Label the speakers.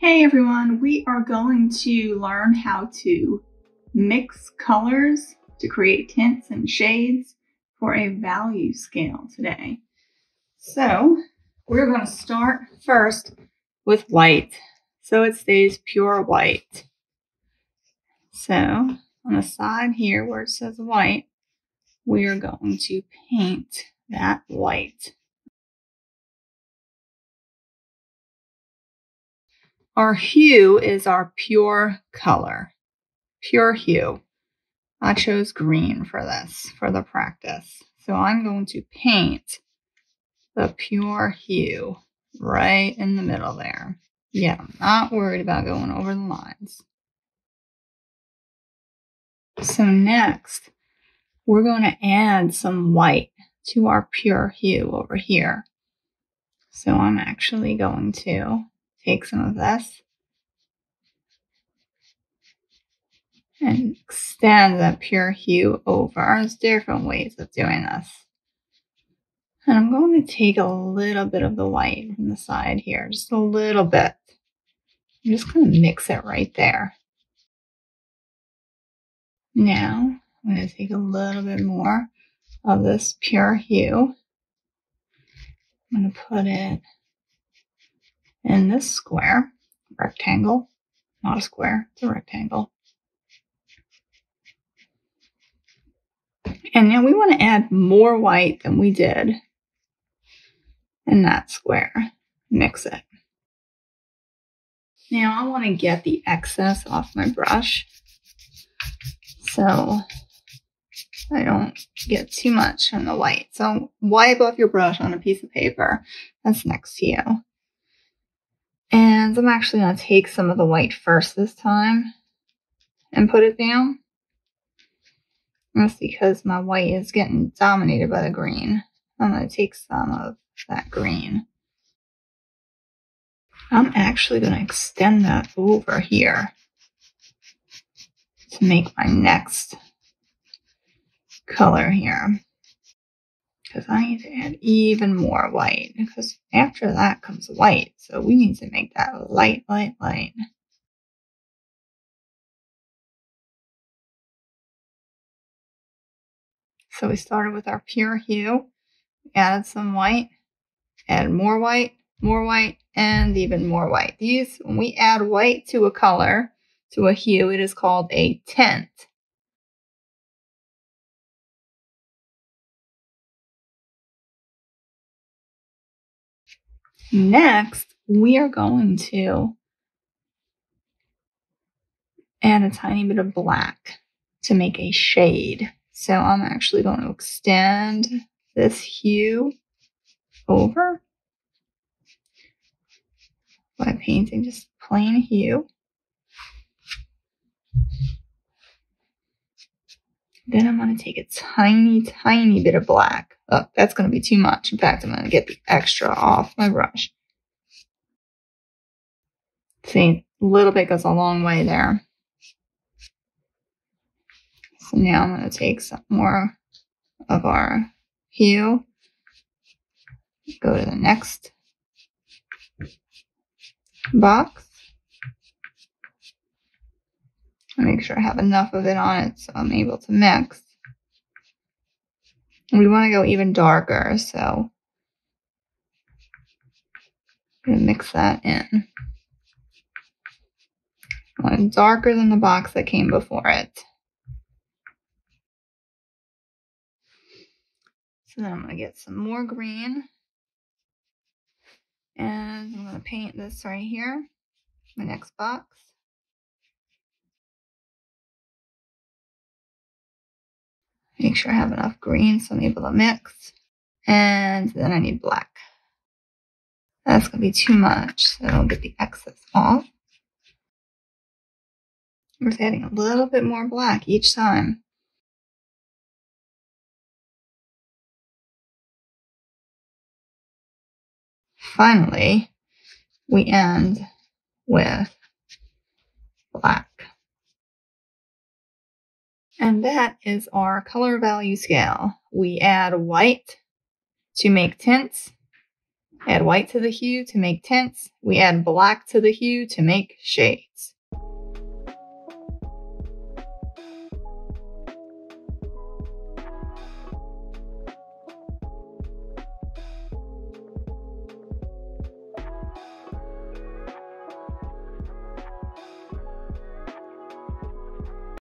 Speaker 1: Hey everyone, we are going to learn how to mix colors to create tints and shades for a value scale today. So we're going to start first with white. So it stays pure white. So on the side here where it says white, we are going to paint that white. Our hue is our pure color, pure hue. I chose green for this, for the practice. So I'm going to paint the pure hue right in the middle there. Yeah, I'm not worried about going over the lines. So next, we're going to add some white to our pure hue over here. So I'm actually going to take some of this and extend that pure hue over. There's different ways of doing this. And I'm going to take a little bit of the white from the side here, just a little bit. I'm just going to mix it right there. Now, I'm going to take a little bit more of this pure hue. I'm going to put it in this square, rectangle, not a square, it's a rectangle. And now we want to add more white than we did in that square. Mix it. Now I want to get the excess off my brush so I don't get too much on the white. So wipe off your brush on a piece of paper that's next to you. And I'm actually going to take some of the white first this time and put it down. That's because my white is getting dominated by the green. I'm going to take some of that green. I'm actually going to extend that over here to make my next color here. Because I need to add even more white. Because after that comes white. So we need to make that light, light, light. So we started with our pure hue, added some white, added more white, more white, and even more white. These, when we add white to a color, to a hue, it is called a tint. Next, we are going to add a tiny bit of black to make a shade. So I'm actually going to extend this hue over by painting just plain hue. Then I'm going to take a tiny, tiny bit of black. Oh, that's going to be too much. In fact, I'm going to get the extra off my brush. See, a little bit goes a long way there. So now I'm going to take some more of our hue, go to the next box. Make sure I have enough of it on it so I'm able to mix. We want to go even darker, so I'm going to mix that in. I want it darker than the box that came before it. So then I'm going to get some more green. And I'm going to paint this right here, my next box. Make sure I have enough green so I'm able to mix. And then I need black. That's going to be too much, so I'll get the excess off. We're adding a little bit more black each time. finally, we end with black. And that is our color value scale. We add white to make tints Add white to the hue to make tints. We add black to the hue to make shades.